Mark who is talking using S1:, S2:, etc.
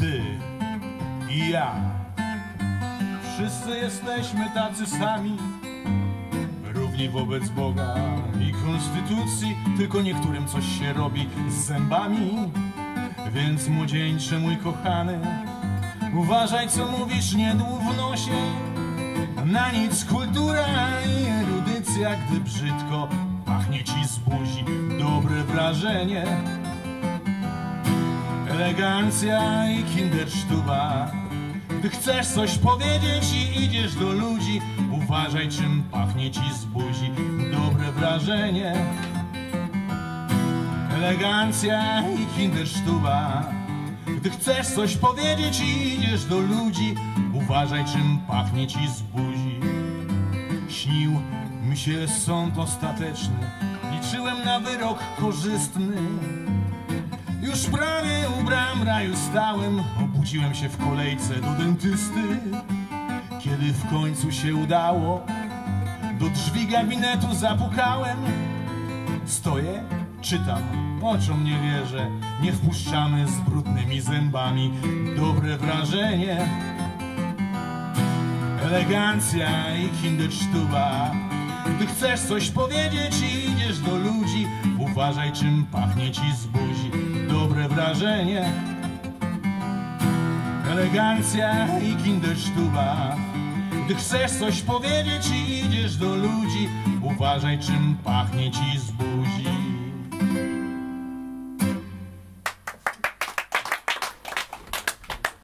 S1: ty i ja. Wszyscy jesteśmy tacy sami, równi wobec Boga i konstytucji, tylko niektórym coś się robi z zębami. Więc młodzieńcze mój kochany, uważaj co mówisz, nie dłów nosie. Na nic kultura i erudycja, gdy brzydko pachnie ci z buzi dobre wrażenie. Elegancja i kindersztuba Gdy chcesz coś powiedzieć i idziesz do ludzi Uważaj czym pachnie ci z buzi. Dobre wrażenie. Elegancja i kindersztuba Gdy chcesz coś powiedzieć i idziesz do ludzi Uważaj czym pachnie ci z buzi. Śnił mi się sąd ostateczny. Liczyłem na wyrok korzystny już prawie u bram raju stałem. Obudziłem się w kolejce do dentysty. Kiedy w końcu się udało Do drzwi gabinetu zapukałem. Stoję, czytam, oczom nie wierzę. Nie wpuszczamy z brudnymi zębami. Dobre wrażenie. Elegancja i kindersztuba Gdy chcesz coś powiedzieć i idziesz do ludzi. Uważaj czym pachnie ci z buzi Wrażenie. Elegancja i kindersztuba Gdy chcesz coś powiedzieć i idziesz do ludzi Uważaj czym pachnie ci z buzi